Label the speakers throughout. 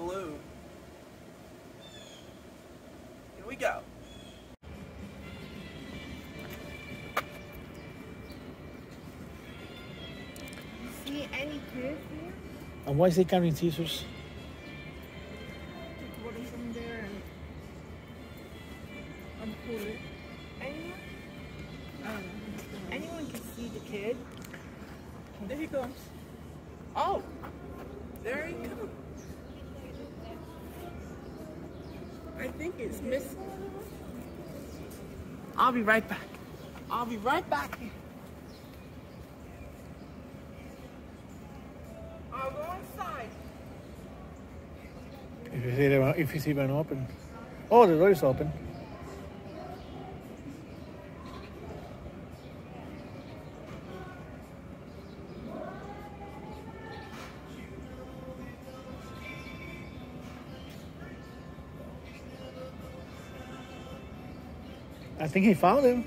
Speaker 1: balloon. Here we go.
Speaker 2: See any kids here?
Speaker 3: And why is he carrying scissors?
Speaker 1: Right back. I'll be right back. I'll go inside.
Speaker 3: If it's even, if it's even open. Oh, the door is open. I think he found him.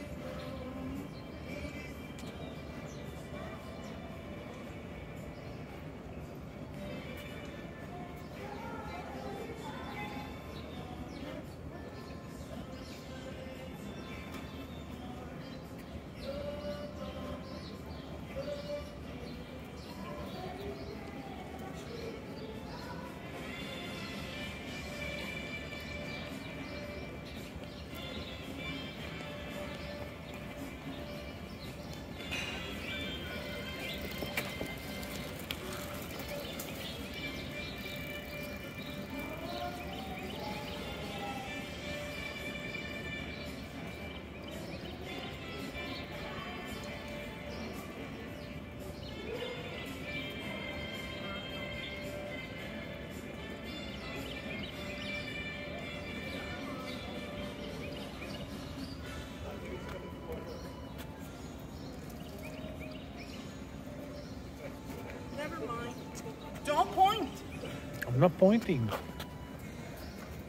Speaker 3: I'm not pointing.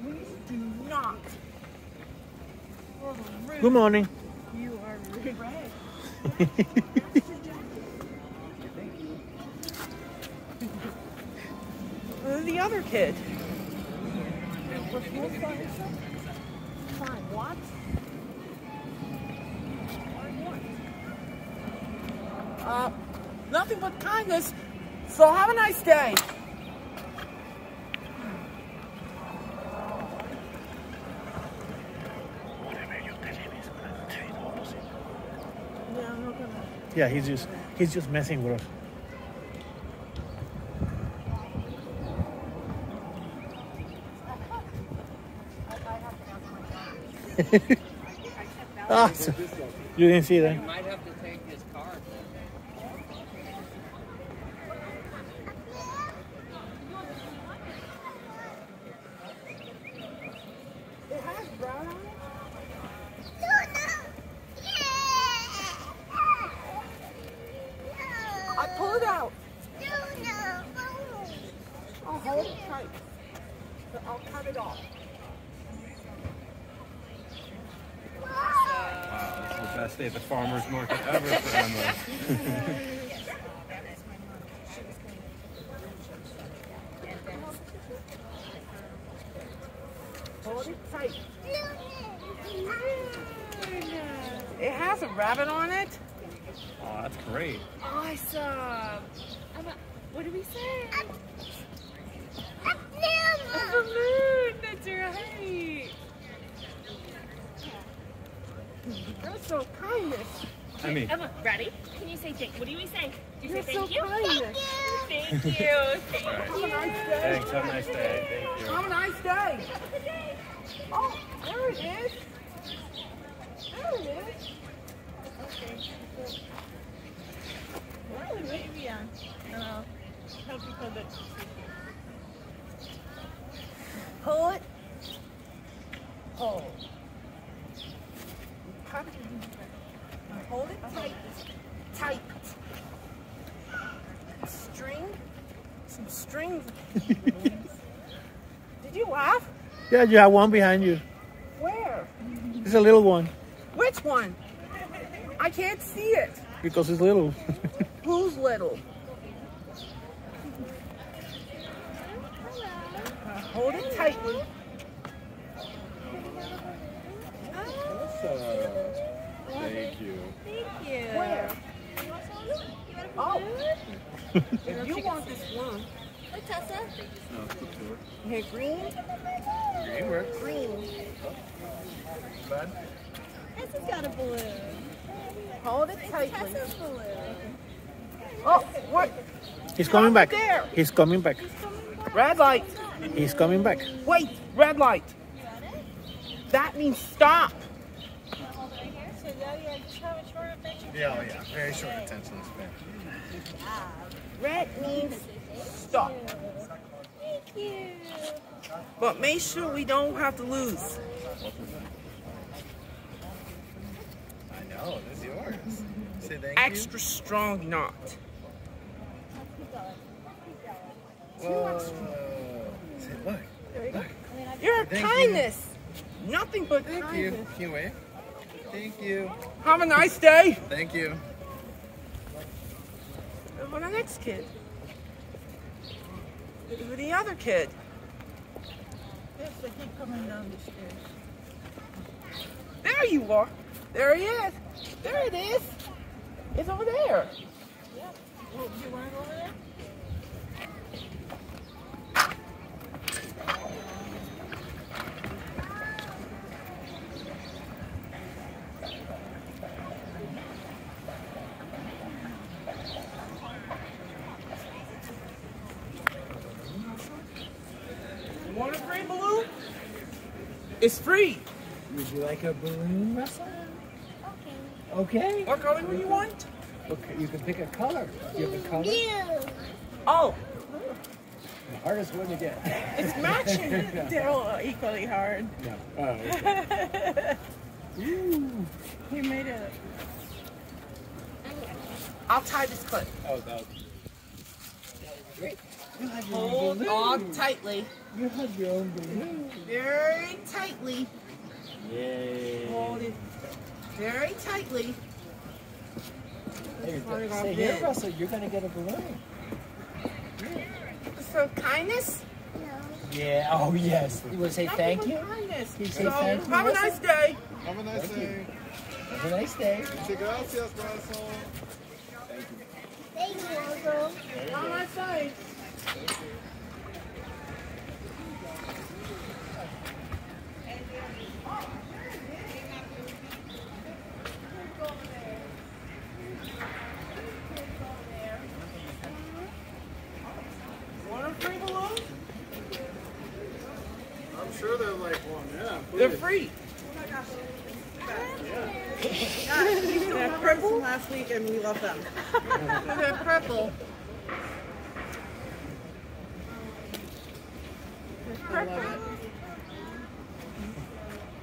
Speaker 1: Please do not.
Speaker 3: Good morning.
Speaker 2: You are rude.
Speaker 1: Where's the other kid?
Speaker 2: Fine, what?
Speaker 1: Uh, nothing but kindness. So have a nice day.
Speaker 2: Yeah, I'm not gonna.
Speaker 3: Yeah, he's just he's just messing with us. ah, so- you didn't see that.
Speaker 4: might have to take his card.
Speaker 1: It has brown on it. I pull it out. I'll hold it tight. But I'll cut it off.
Speaker 5: Wow, this is the best day at the farmer's market ever for Emma.
Speaker 1: Hold it tight. It has a rabbit on it.
Speaker 5: Oh, that's great.
Speaker 2: Awesome. Emma, what did we say?
Speaker 6: A
Speaker 2: A balloon. That's right.
Speaker 1: You're so kindness.
Speaker 5: I mean,
Speaker 2: Emma, ready? Can you say thank? What do we say? Do you
Speaker 1: You're
Speaker 2: say
Speaker 1: so
Speaker 2: thank you?
Speaker 1: kindness.
Speaker 2: Thank you. Thank
Speaker 1: Have a nice day.
Speaker 5: thanks. Have a nice day. Thank you.
Speaker 1: Have a nice day. Oh, there it is. There it is. Okay.
Speaker 2: Really, maybe on. No. Help you.
Speaker 1: Pull it. Hold. Now Hold it tight. Tight. Some strings. Did you laugh?
Speaker 3: Yeah, you have one behind you.
Speaker 1: Where?
Speaker 3: It's a little one
Speaker 1: Which one? I can't see it.
Speaker 3: because it's little.
Speaker 1: Who's little? Hold it tightly.
Speaker 5: Thank you.
Speaker 7: Thank you.
Speaker 1: Where?
Speaker 7: You want some? You want a
Speaker 1: Oh.
Speaker 7: Balloon?
Speaker 1: If you want this one,
Speaker 7: What, Tessa?
Speaker 5: No, it's the tour.
Speaker 1: here green,
Speaker 5: Green works.
Speaker 1: green.
Speaker 5: Bad.
Speaker 7: Tessa's got a balloon.
Speaker 1: Hold it
Speaker 7: It's
Speaker 1: tightly.
Speaker 7: Tessa's balloon.
Speaker 1: Oh, what?
Speaker 3: He's coming back.
Speaker 1: There.
Speaker 3: He's coming back.
Speaker 1: Red light.
Speaker 3: He's coming back.
Speaker 1: Wait, red light. That means stop.
Speaker 7: So now you have a short attention.
Speaker 5: Yeah, oh yeah. Very short attention span.
Speaker 1: Red means stop.
Speaker 7: Thank you.
Speaker 1: But make sure we don't have to lose.
Speaker 5: I know. This is yours. Say thank
Speaker 1: Extra strong knot.
Speaker 5: you. Whoa. Say look.
Speaker 1: Your
Speaker 5: Thank you.
Speaker 1: kindness. Nothing but
Speaker 5: Thank
Speaker 1: kindness.
Speaker 5: you. Can you wave? Thank you.
Speaker 1: Have a nice day.
Speaker 5: Thank you.
Speaker 1: For the next kid. For the other kid.
Speaker 8: Yes, they keep coming down the stairs.
Speaker 1: There you are. There he is. There it is. It's over there.
Speaker 8: Oh, you want to go over there?
Speaker 1: You want a free balloon? It's free.
Speaker 9: Would you like a balloon, Russell? Okay.
Speaker 1: What color do you want?
Speaker 9: Okay, you can pick a color. Do you have a color?
Speaker 1: Oh,
Speaker 9: The hardest one to get.
Speaker 1: it's matching.
Speaker 8: They're all equally hard.
Speaker 9: no. Oh, okay.
Speaker 8: You made it.
Speaker 1: I'll tie this clip.
Speaker 9: Oh, that. Great. You have your own
Speaker 1: Hold on tightly.
Speaker 9: You have your own balloon.
Speaker 1: Very tightly.
Speaker 9: Yay.
Speaker 1: Hold it very tightly.
Speaker 9: Hey,
Speaker 1: Sorry
Speaker 9: say here,
Speaker 1: that.
Speaker 9: Russell, you're gonna get a balloon.
Speaker 1: So kindness.
Speaker 9: Yeah. Oh, yes. You want to say thank you?
Speaker 1: Kindness.
Speaker 9: you say
Speaker 1: So,
Speaker 9: thank you,
Speaker 1: have a nice day.
Speaker 5: Have a nice day.
Speaker 9: Have a nice day.
Speaker 5: Muchas gracias, Russell.
Speaker 7: Thank you, Uncle.
Speaker 1: Have a nice day. Want a free balloon?
Speaker 5: I'm sure they're like one. Yeah.
Speaker 1: They're free.
Speaker 8: They're purple last week and we love them.
Speaker 1: They're purple.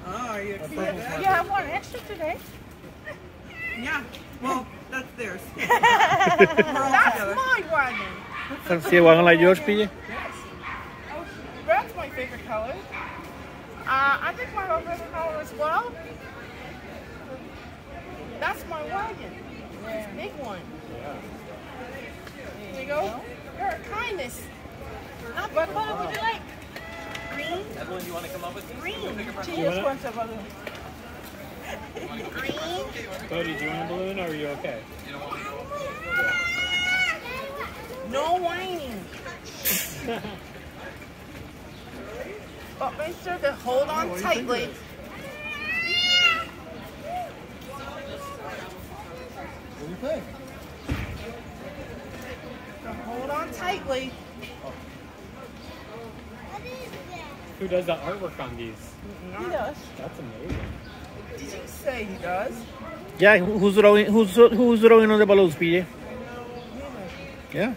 Speaker 8: Oh, are you excited?
Speaker 7: Yeah, I want extra today.
Speaker 8: Yeah. Well, that's theirs.
Speaker 1: That's my wagon.
Speaker 3: See a wagon like yours, PJ?
Speaker 1: Red's my favorite color. Uh, I think my favorite color as well. That's my wagon. It's a big one. There you go. You're a kindness. Not what color would you like? Green?
Speaker 5: Evelyn, you want to come up with
Speaker 1: Green.
Speaker 8: She just wants a balloon.
Speaker 1: Green.
Speaker 3: Cody, do you want a balloon or are you okay?
Speaker 1: No whining. but make sure to hold on tightly.
Speaker 9: What do you think?
Speaker 1: So hold on tightly.
Speaker 3: Who does the artwork on these?
Speaker 8: He does.
Speaker 3: That's amazing.
Speaker 1: Did you say he does?
Speaker 3: Yeah, who's throwing who's who's throwing on the balloons, PJ? Yeah.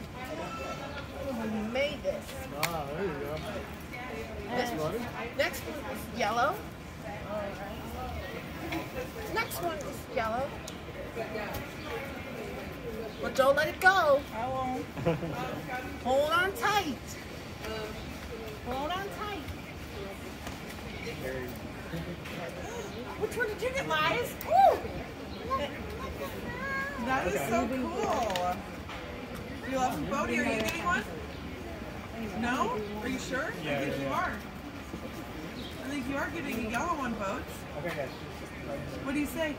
Speaker 1: Who made this?
Speaker 5: Ah, there you go.
Speaker 1: This next one is yellow. Next one is yellow. But don't let it go.
Speaker 8: I won't.
Speaker 1: Hold on tight. Hold on tight. Which one did you get, Lias? Ooh!
Speaker 8: That is so cool. You love Bodie? Are you getting one? No? Are you sure? I think you are. I think you are getting a yellow one votes.
Speaker 9: Okay, guys.
Speaker 8: What do you say?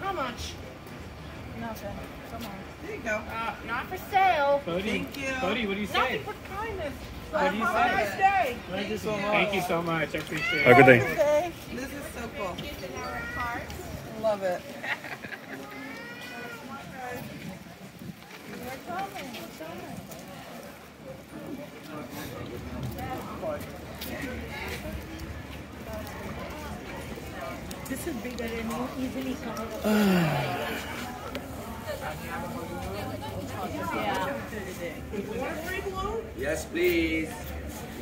Speaker 1: How much?
Speaker 7: Nothing. Come on.
Speaker 8: There you go.
Speaker 1: Uh, not for sale.
Speaker 5: Bodie,
Speaker 8: Thank you.
Speaker 5: Bodie, what do you say?
Speaker 1: Nothing but kindness.
Speaker 5: What do you
Speaker 1: Have a nice day.
Speaker 9: Thank you so much.
Speaker 5: Thank you so much. I appreciate it.
Speaker 3: Have a good day.
Speaker 8: This is so cool. Love it.
Speaker 7: This is bigger and you easily cover up.
Speaker 10: Yes, please.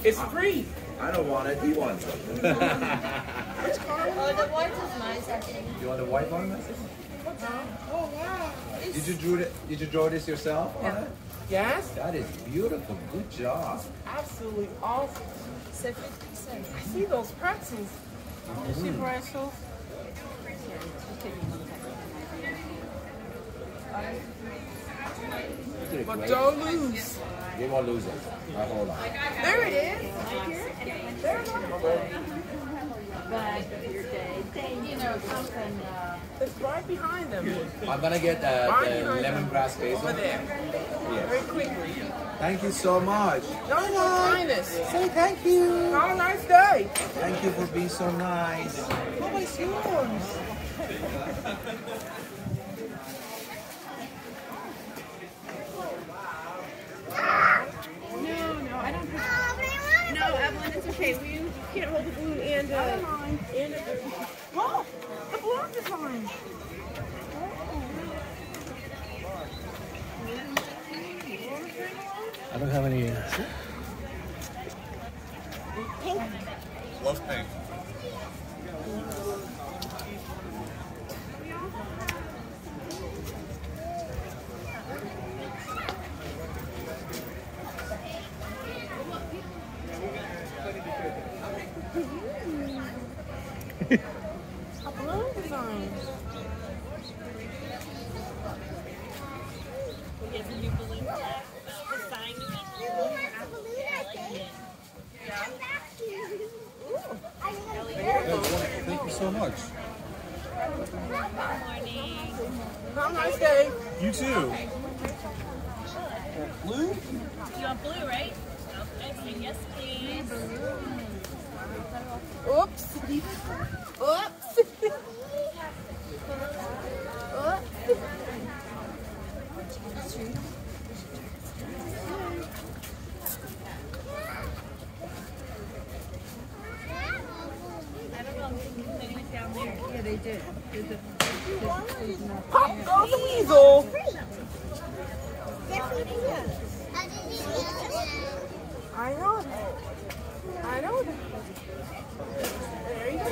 Speaker 1: It's free.
Speaker 10: I don't want it. He wants it.
Speaker 7: Oh, the white is nice actually.
Speaker 10: You want the white one?
Speaker 1: Oh, wow.
Speaker 10: Did you draw it? Did you draw this yourself? Yeah.
Speaker 1: Yes?
Speaker 10: That is beautiful. Good job.
Speaker 1: Absolutely awesome. I see those pretzels. You see pretzels?
Speaker 10: You did
Speaker 1: But don't lose.
Speaker 10: You won't lose it. All right, hold on.
Speaker 1: There it is. There it is.
Speaker 7: You know, something,
Speaker 1: It's right behind them.
Speaker 10: I'm gonna get uh,
Speaker 1: Right
Speaker 10: the lemongrass basil.
Speaker 1: Over there. Very quickly.
Speaker 10: Thank you so much.
Speaker 1: Nothing but kindness.
Speaker 10: Say thank you.
Speaker 1: Have a nice day.
Speaker 10: Thank you for being so nice.
Speaker 1: Oh, it's yours.
Speaker 8: No, Evelyn, it's okay. We can't hold the balloon and uh, and a
Speaker 1: Oh, the block is mine.
Speaker 3: I don't have any.
Speaker 5: Pink.
Speaker 1: Love
Speaker 5: pink. You too.
Speaker 2: You want blue, right? Okay, yes, please.
Speaker 1: Oops. Oops. Oops.
Speaker 2: I don't know. Maybe it's down there.
Speaker 7: yeah, they did. There's a, there's, there's.
Speaker 1: Pop goes the weasel. I know. I know. There you go.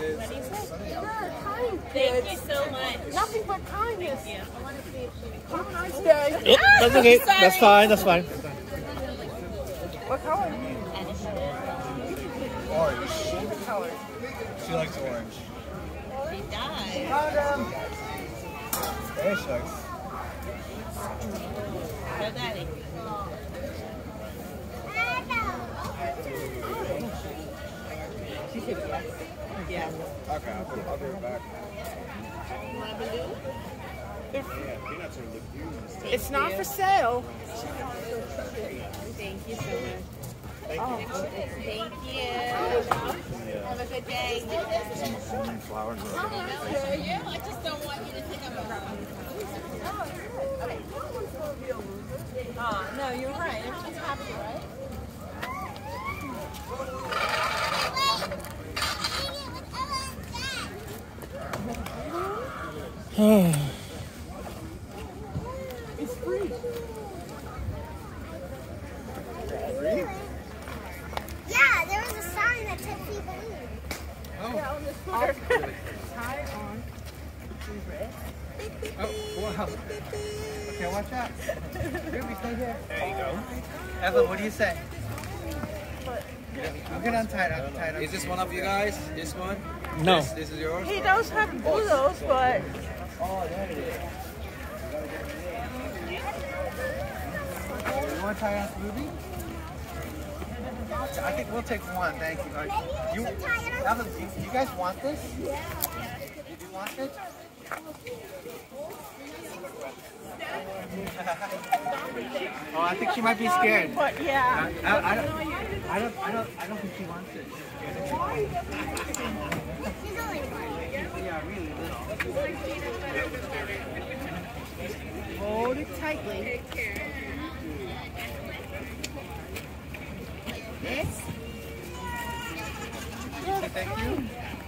Speaker 1: You're
Speaker 2: Thank you so much.
Speaker 1: Nothing but kindness.
Speaker 2: Thank you.
Speaker 1: Have a nice day.
Speaker 3: Yep, that's okay. That's fine. That's fine.
Speaker 1: What color are you?
Speaker 5: Orange.
Speaker 1: Favorite color?
Speaker 5: She likes orange.
Speaker 2: He died.
Speaker 5: Hey, shucks.
Speaker 2: Go daddy.
Speaker 8: yeah.
Speaker 5: Okay, I'll, put, I'll give it back.
Speaker 1: It's not for sale.
Speaker 2: Thank you so much. Thank you. Oh, Have a good day.
Speaker 5: Flowers.
Speaker 2: Yeah, I just don't want you to think I'm a
Speaker 7: Oh, no, you're right. Everyone's happy, right?
Speaker 1: It's
Speaker 5: think we'll take one. Thank you. Right. You, Evan, you, you guys want this? Yeah. Do You want it? oh, I think she might be scared.
Speaker 1: But yeah.
Speaker 5: I, I, I, don't, I don't, I don't, I don't think she wants it. Yeah, really little.
Speaker 1: Hold it tightly.
Speaker 5: Thank you.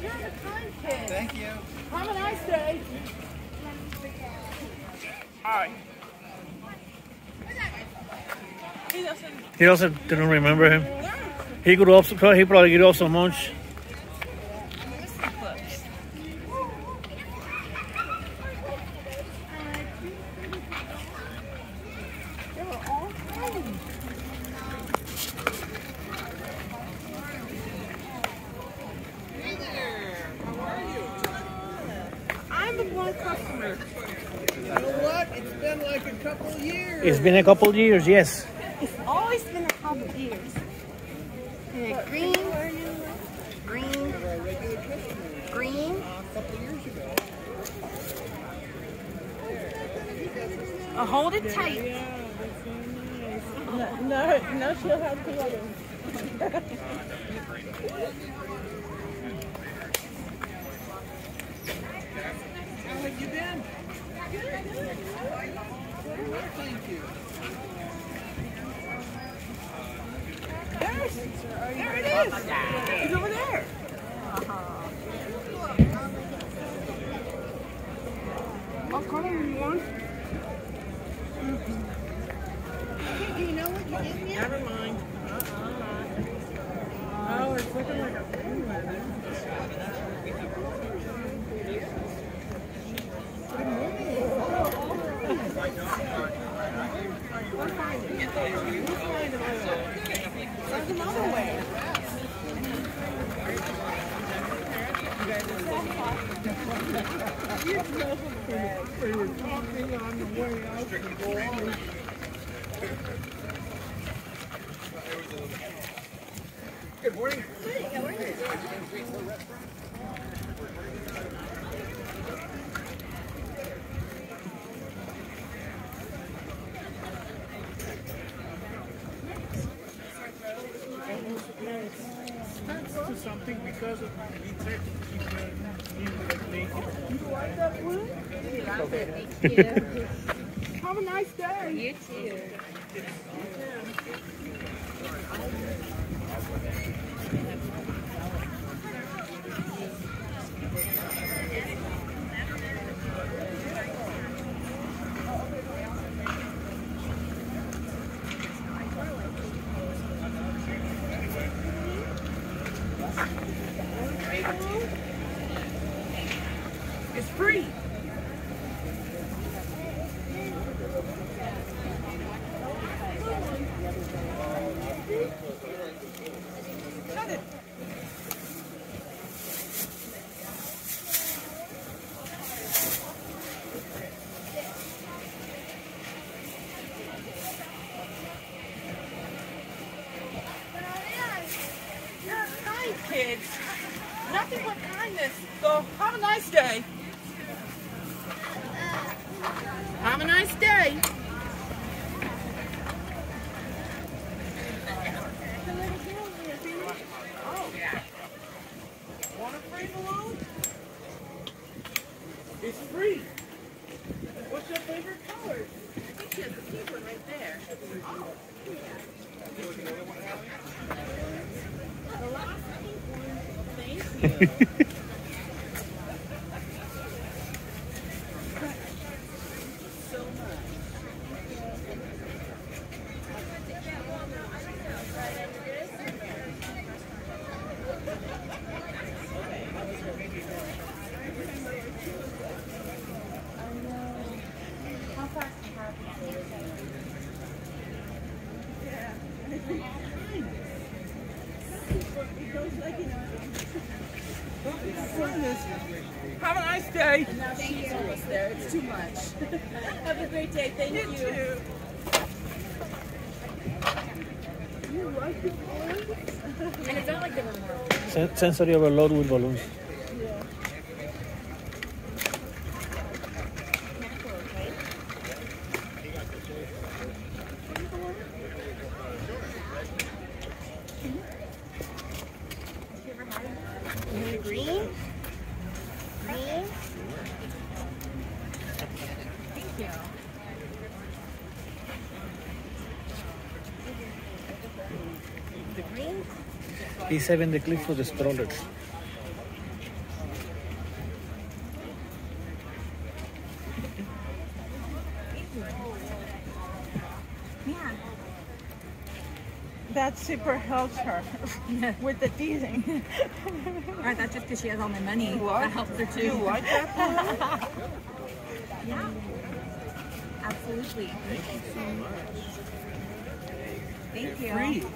Speaker 1: You're the kind kid.
Speaker 5: Thank you.
Speaker 1: Have a nice day. Alright. He doesn't.
Speaker 3: He also didn't remember him. He grew up. He probably grew up so much.
Speaker 1: They were all friends. I'm a one customer.
Speaker 5: You know what? It's been like a couple of years.
Speaker 3: It's been a couple of years, yes.
Speaker 1: It's always been a couple of years. Yeah, green, green, green. Uh, hold it tight. No, no, no, she'll have two of them.
Speaker 5: How have you been? Thank you.
Speaker 1: There it is. It's over there. What color do you know what you did? Never mind. Uh-uh. Oh, it's looking like a penguin.
Speaker 5: Good morning.
Speaker 9: to something because of we try to keep the new like naked.
Speaker 1: You like that wood? Have a nice day.
Speaker 2: You too.
Speaker 1: It's free. Cut it. You're kind kids. Nothing but kindness. So have a nice day. Have a nice day. Oh. Want a free balloon? It's free. What's your favorite color? I think she has a pink one right there. Oh. The last pink one. Thank you. so much. Have a nice day.
Speaker 2: Now she's almost there. It's too much. Have a great day. Thank you.
Speaker 1: You too. like it.
Speaker 2: And it's not like there were more.
Speaker 3: Sensory overload with balloons.
Speaker 4: Green. Green.
Speaker 2: Thank you.
Speaker 4: The green.
Speaker 3: P7 the clip for the strollers.
Speaker 2: Yeah.
Speaker 1: That super helps her with the teasing.
Speaker 2: All right, that's just because she has all my money.
Speaker 1: What?
Speaker 2: That helps her too.
Speaker 1: You like that
Speaker 2: yeah. Absolutely. Thank you so much. Thank you.
Speaker 1: Free.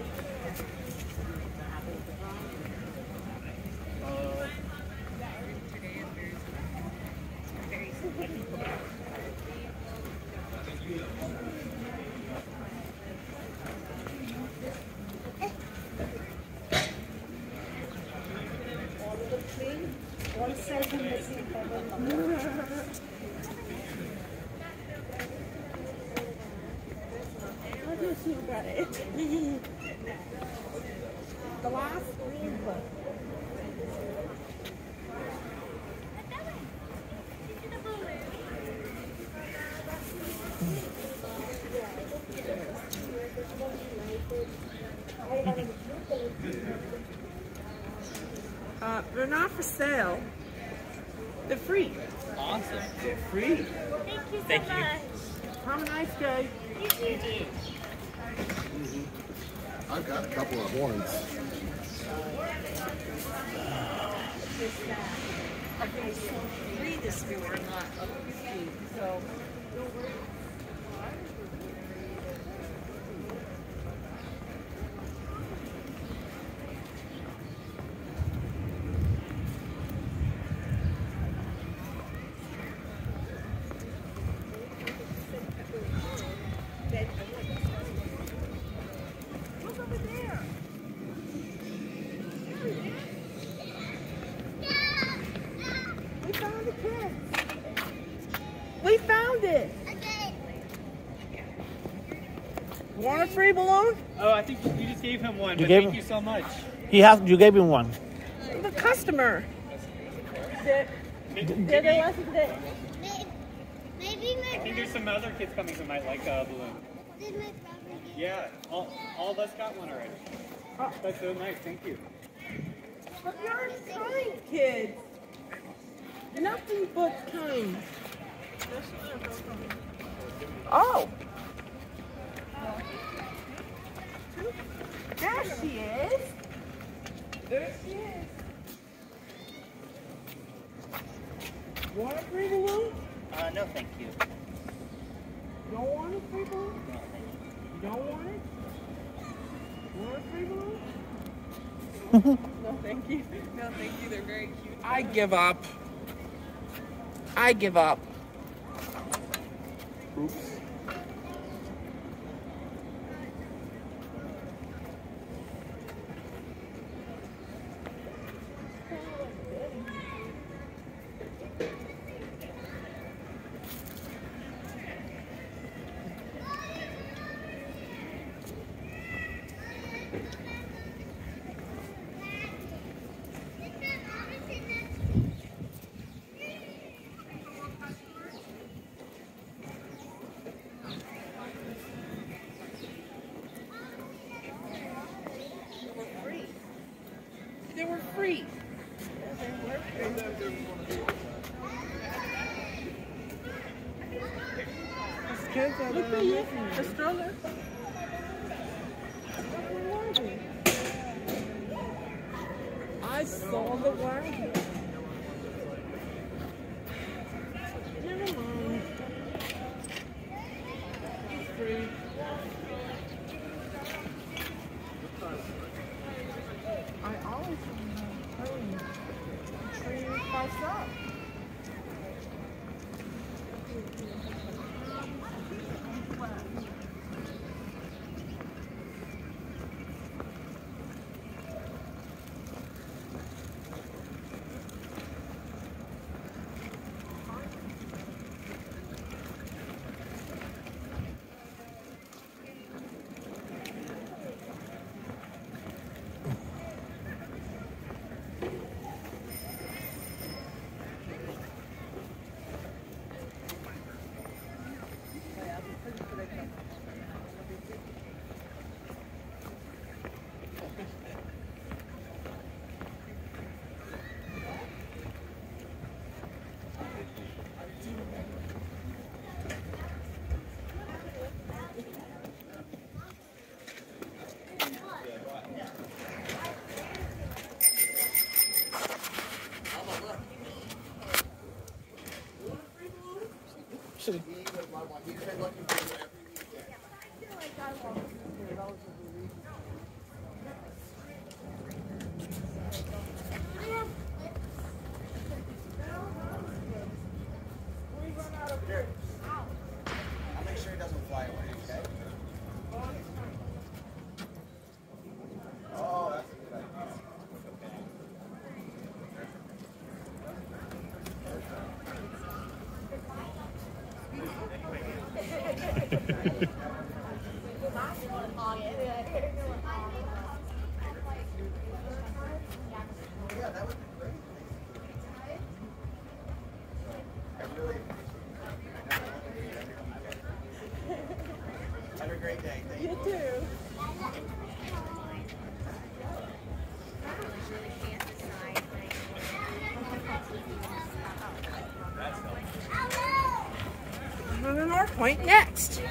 Speaker 2: too.
Speaker 5: Thank you.
Speaker 1: The last green book. Uh, they're not for sale. They're free.
Speaker 9: Awesome. They're free.
Speaker 4: Thank you so much
Speaker 1: Have a nice day. Mm-hmm.
Speaker 11: I've got a couple of horns.
Speaker 1: Free this year, not free. So. We free balloon?
Speaker 9: Oh, I think you just gave him one,
Speaker 3: You
Speaker 9: but
Speaker 3: gave
Speaker 9: thank
Speaker 3: him-
Speaker 9: you so much.
Speaker 3: He has. You gave him one.
Speaker 1: The customer. There, there, there wasn't.
Speaker 4: Maybe, maybe my
Speaker 9: I think there's some other kids coming who might like a balloon.
Speaker 4: did my get
Speaker 9: Yeah, all, all of us got one already.
Speaker 1: Oh.
Speaker 9: That's so nice, thank you.
Speaker 1: But you're kind, kids. Nothing but kind. Oh. There she is. There she is. Want a free balloon?
Speaker 9: Uh, no, thank you.
Speaker 1: You don't want a free balloon? No, thank You don't want it? Want a free balloon? no, thank you. No, thank you. They're very cute. I give up. I give up.
Speaker 5: Oops.
Speaker 1: They were free. Look at you, the stroller. I saw the wagon. Never mind. It's free. I always remember tree myself.
Speaker 3: Sí.
Speaker 5: I'll make sure it doesn't fly away, okay? Oh, that's a good idea. Yeah, that would be great. I really Have a great day. Thank you.
Speaker 8: Too. Point next.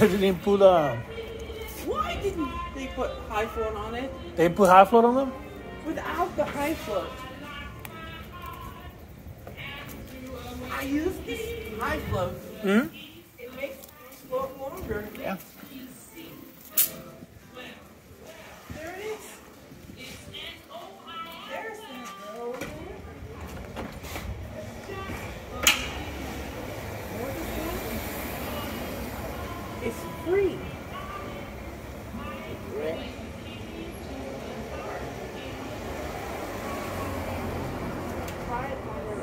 Speaker 8: They didn't
Speaker 3: put uh,
Speaker 8: Why didn't they put Hi-Float on it
Speaker 3: they put Hi-Float on them.
Speaker 8: without the Hi-Float? I use this high float.
Speaker 3: Hmm.
Speaker 8: It makes the float longer.
Speaker 3: Yeah.
Speaker 8: There it is. There's the road. It's free. Try it later.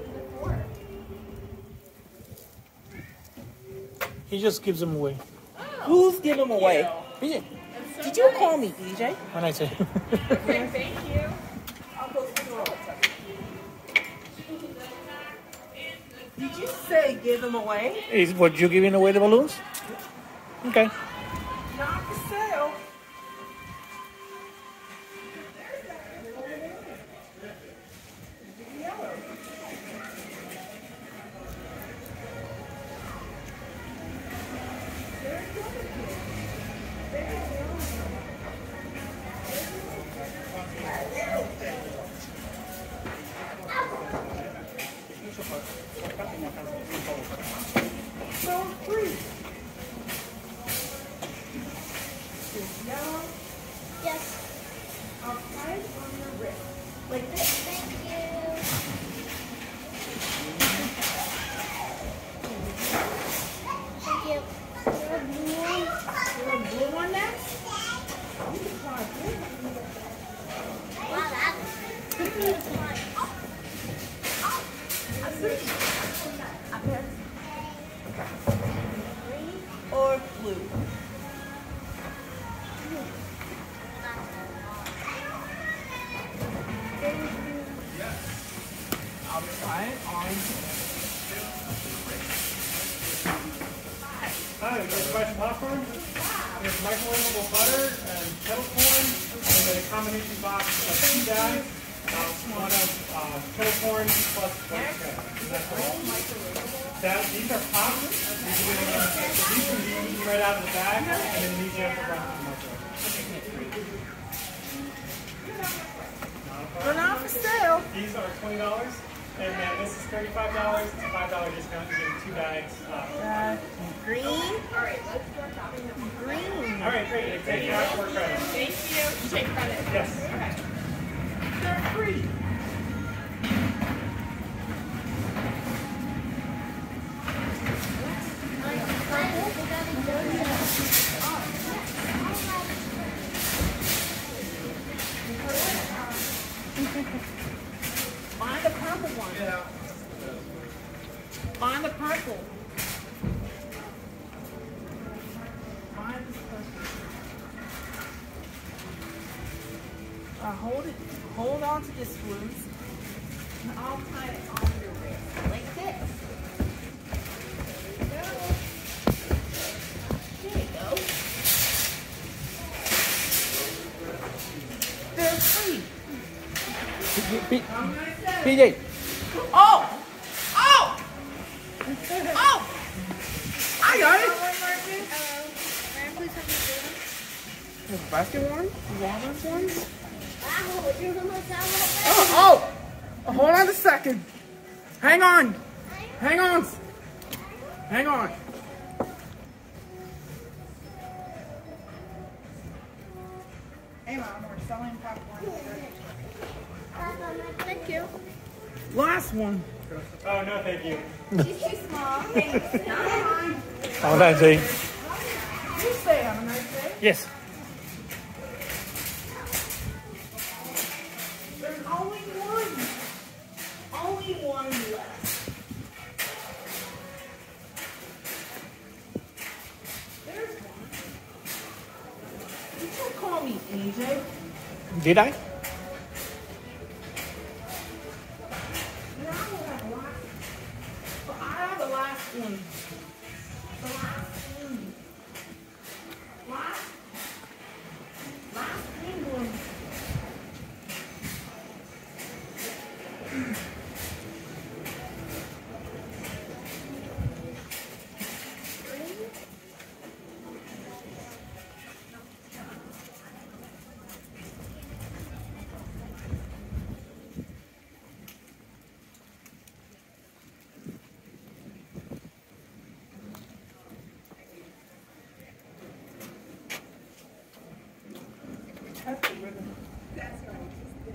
Speaker 8: What is it for?
Speaker 4: He just gives them away.
Speaker 1: Who's giving them away?
Speaker 4: PJ.
Speaker 1: Did you call me EJ?
Speaker 4: When I say.
Speaker 2: Okay, thank you. I'll go for the rolls.
Speaker 1: Did you say give them away?
Speaker 4: Is what you giving away the balloons? Okay.
Speaker 12: Hi, would you like to buy some popcorn? There's microwavable butter and kettle corn, and then a combination box of two bags, um, one of uh, kettle corn plus white cheddar. Is that correct? That, these are popped. These, are gonna, so these can be eaten right out of the bag, and then these you have to run through the microwave.
Speaker 1: They're not for sale.
Speaker 12: These are twenty dollars, and then this is thirty-five dollars. It's a five dollar discount. You're getting two bags. Uh,
Speaker 1: Uh, green. All right, let's start Green.
Speaker 12: all right, great. Take it out for credit.
Speaker 2: Thank you. Take credit.
Speaker 12: Yes.
Speaker 1: They're free. Find the purple one.
Speaker 5: Yeah.
Speaker 1: Find the purple. Find purple. Uh, hold it. Hold on to this, Blues. And I'll tie it on your wrist like this. There you go. They're free.
Speaker 4: PJ.
Speaker 1: Oh! Oh! Oh! I got it! There's a basket one? Walnut one? Oh, oh! Hold on a second. Hang on. Hang on. Hang on. One.
Speaker 12: Oh no, thank you.
Speaker 3: She's too small.
Speaker 4: All right, say.
Speaker 1: You say have a nice day.
Speaker 4: Yes.
Speaker 1: There's only one. Only one left. There's one. You call me EJ.
Speaker 4: Did I?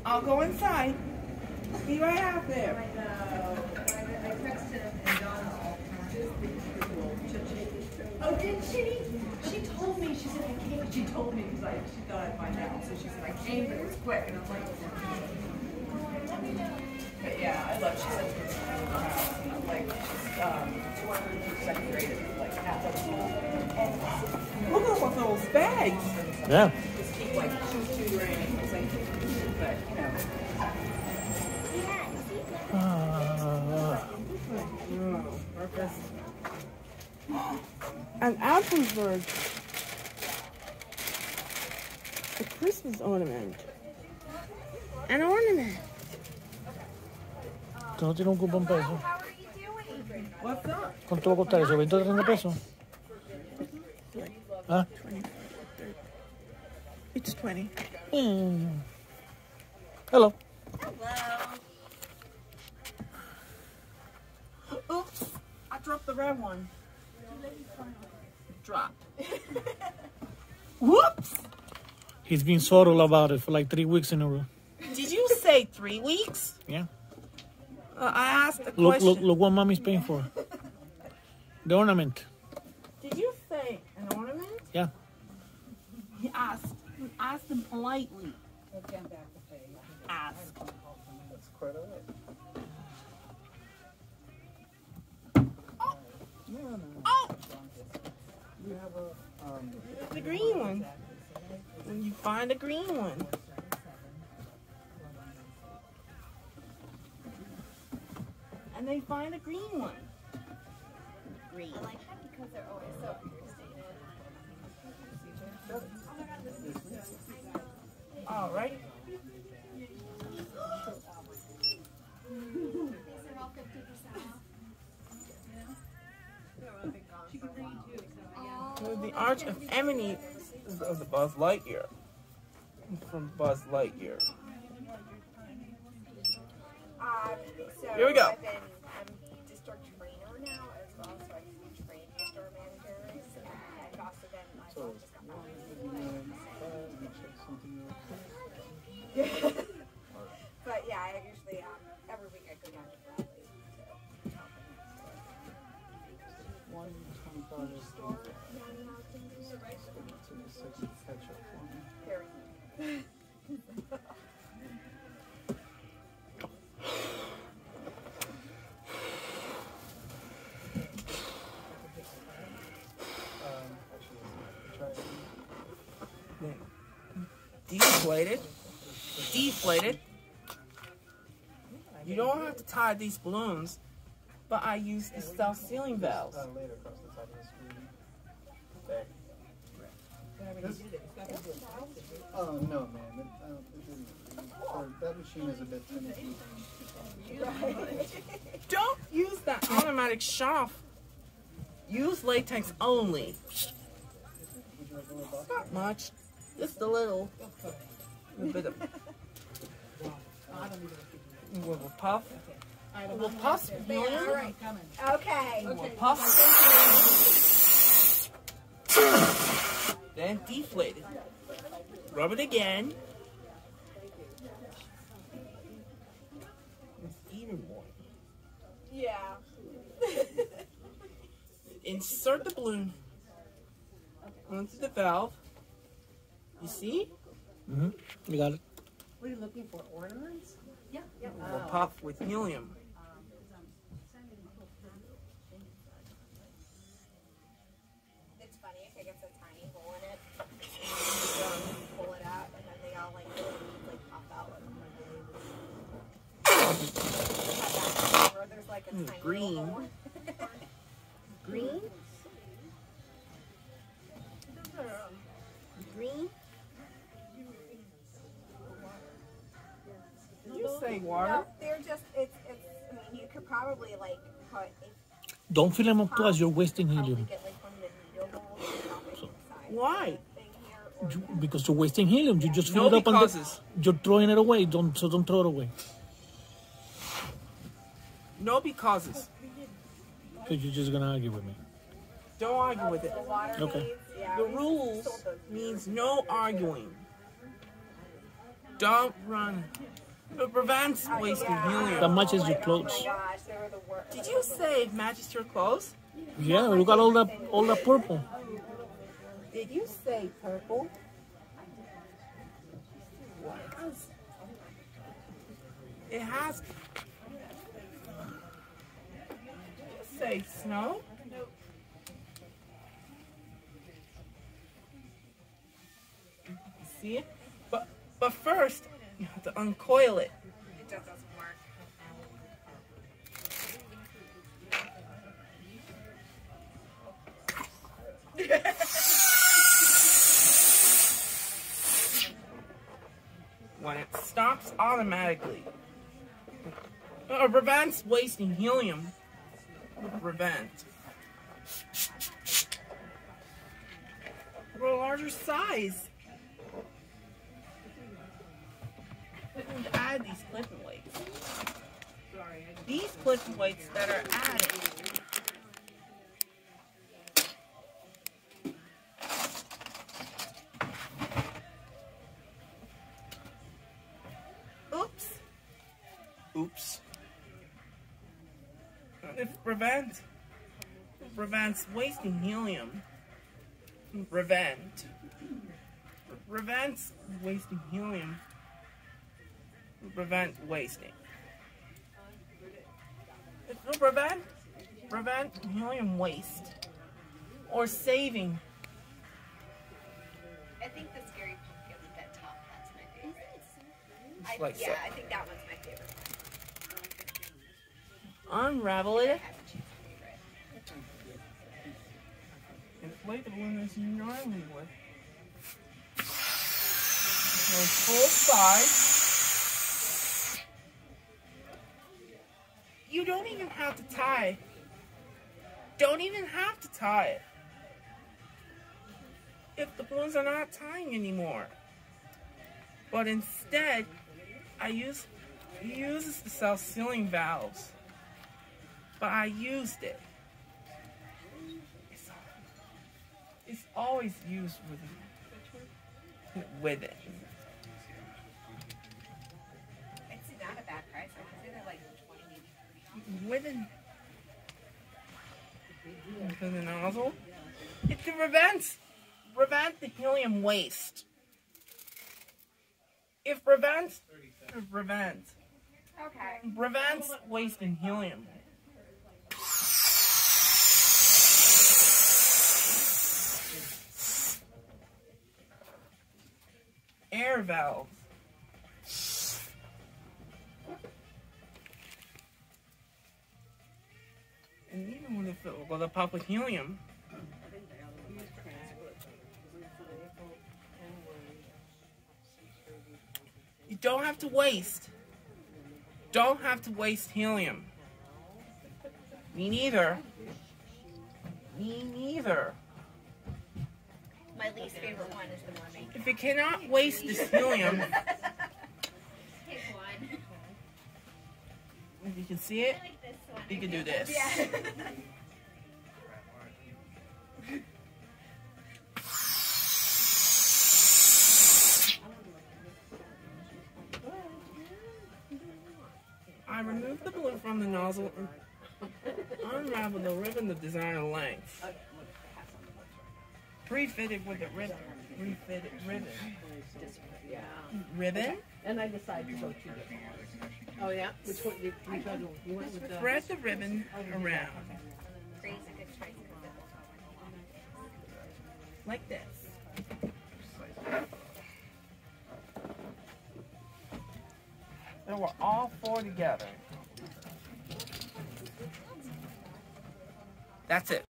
Speaker 1: I'll go inside. Be right out there. I know. I texted him and Donna
Speaker 8: Oh, did she? She told me, she said I came, she told me because I, she thought I'd find out. So she said I came, but it was quick. And I was like, but yeah, I love, she said it's her house. And I'm like, she's, um, second grade, like,
Speaker 7: at the school.
Speaker 1: Look at what those bags.
Speaker 3: Yeah.
Speaker 1: An Alfonsberg. A Christmas ornament. An ornament.
Speaker 3: tú no tienes un cupón para eso.
Speaker 1: What's up?
Speaker 3: ¿Cuánto va a costar eso? ¿20 o 30 pesos? Ah.
Speaker 1: It's 20.
Speaker 3: Mm. Hello.
Speaker 1: I dropped the red one. Drop. Whoops.
Speaker 3: He's been subtle about it for like three weeks in a row.
Speaker 1: Did you say three weeks?
Speaker 3: Yeah.
Speaker 1: Uh, I asked a
Speaker 3: Look,
Speaker 1: question.
Speaker 3: look, look what mommy's paying for. The ornament.
Speaker 1: Did you say an ornament?
Speaker 3: Yeah.
Speaker 1: He asked. He asked him politely. Ask.
Speaker 9: Um,
Speaker 1: the green one. When you find a green one. And they find a green one. Green.
Speaker 2: I like that because they're always so irritated.
Speaker 1: All right. The Arch of Emily of the Buzz Lightyear. From Buzz Lightyear.
Speaker 13: Um, so
Speaker 1: Here we go.
Speaker 13: I've
Speaker 1: Deflated. Deflated. You don't have to tie these balloons, but I use the self-sealing valves.
Speaker 9: Later across the top of the screen. There. This- Oh, no, man. Uh, it didn't. Or, that machine is a bit.
Speaker 1: Don't use that automatic shop. Use latex only.
Speaker 9: Would you like a little buff?
Speaker 1: Not much. Just a little. A bit of. A little puff. A little puff.
Speaker 13: All right. Okay.
Speaker 1: A little puff. Then deflated. Rub it again. It's even more.
Speaker 13: Yeah.
Speaker 1: Insert the balloon onto the valve. You see?
Speaker 3: Mm-hmm. You got it.
Speaker 8: What are you looking for? Ornaments?
Speaker 7: Yeah.
Speaker 1: A little puff with helium.
Speaker 13: It's funny if it gets a tiny hole in it. Pull it out, and then they all like like pop out. There's like a tiny
Speaker 1: green.
Speaker 13: little hole.
Speaker 1: Green? Green? Did water?
Speaker 13: No, they're just it's it's. I mean, you could probably like put
Speaker 3: Don't fill them up twice. You're wasting helium.
Speaker 13: get like one of the needle holes and pop it inside.
Speaker 1: Why?
Speaker 3: You- because you're wasting helium. You just fill
Speaker 1: No
Speaker 3: it up and
Speaker 1: becauses.
Speaker 3: then you're throwing it away. Don't so don't throw it away
Speaker 1: No becauses.
Speaker 3: because you're just gonna argue with me.
Speaker 1: Don't argue with it.
Speaker 3: Okay.
Speaker 1: The rules means no arguing. Don't run. It prevents wasting helium.
Speaker 3: That matches your clothes.
Speaker 13: Oh
Speaker 1: Did you say it matches your clothes?
Speaker 3: Yeah, look at all that all that purple.
Speaker 1: Did you say purple? It has. Say snow. See it? But but first, you have to uncoil it. When it stops automatically. Uh, prevents wasting helium. Prevent. For a larger size. Add these clipping weights. These clipping weights that are added. Oops.
Speaker 3: Oops.
Speaker 1: It prevents prevents wasting helium. Prevent prevents wasting helium. Prevent wasting. It will prevent prevent helium waste or saving.
Speaker 13: I think the scary pumpkin with that top, that's my favorite. I,
Speaker 1: Like
Speaker 13: yeah,
Speaker 1: so.
Speaker 13: I think that one's my favorite.
Speaker 1: Unravel it.
Speaker 13: I have to choose.
Speaker 1: Inflate the balloon as you normally would. So full size. Have to tie. Don't even have to tie it. If the balloons are not tying anymore. But instead, I use uses the self-sealing valves. But I used it. It's, always used with with it.
Speaker 13: Maybe 30
Speaker 1: With the nozzle. It prevents prevent the helium waste. It prevents it prevents
Speaker 13: Okay.
Speaker 1: prevents wasting helium. Air valves. And even when it filled with a pop with helium, you don't have to waste. Don't have to waste helium. Me neither. Me neither.
Speaker 13: My least favorite one is the mermaid.
Speaker 1: If you cannot waste this helium, if you can see it, you can do this.
Speaker 13: Yeah.
Speaker 1: I remove the balloon from the nozzle and unravel the ribbon the desired length. Pre-fitted with a ribbon. Pre-fitted ribbon. Ribbon?
Speaker 8: And I decided to go two different ones. Oh, yeah? Which one, you, which one, you went with the?
Speaker 1: Thread the ribbon around
Speaker 13: Crazy good choice.
Speaker 1: like this. Then we're all four together. That's it.